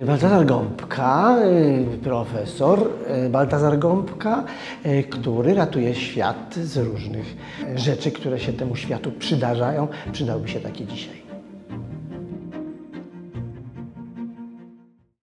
Baltazar Gąbka, y, profesor y, Baltazar Gąbka, y, który ratuje świat z różnych rzeczy, które się temu światu przydarzają. Przydałby się taki dzisiaj.